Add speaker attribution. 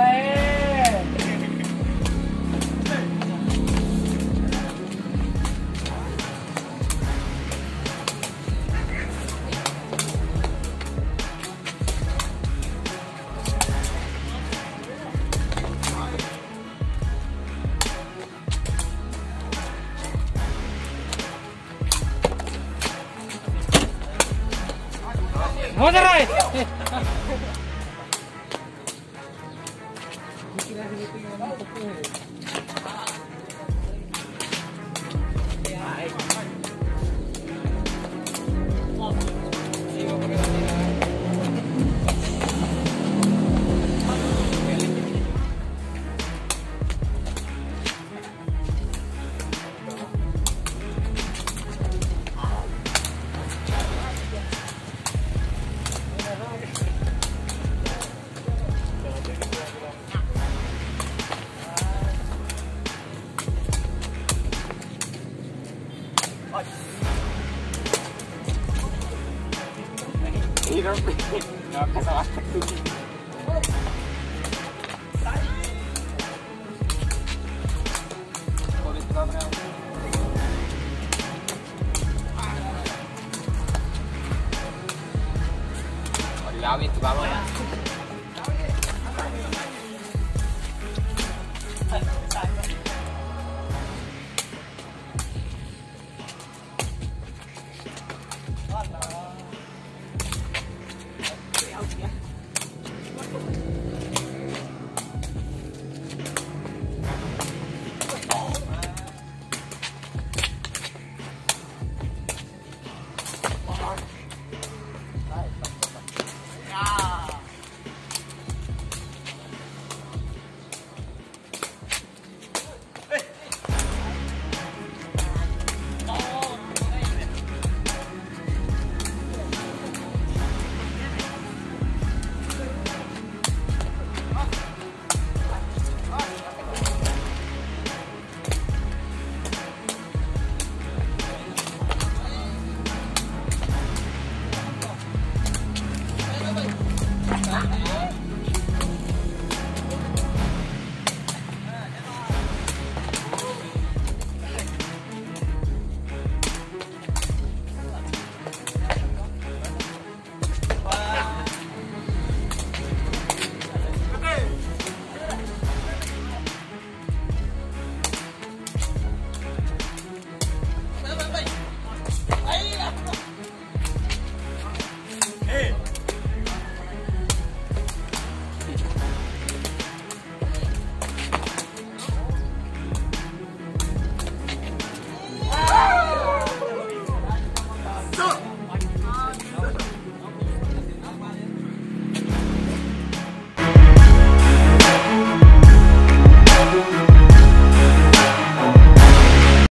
Speaker 1: man.
Speaker 2: Moderate! 哎。
Speaker 3: Quiero
Speaker 4: Love it,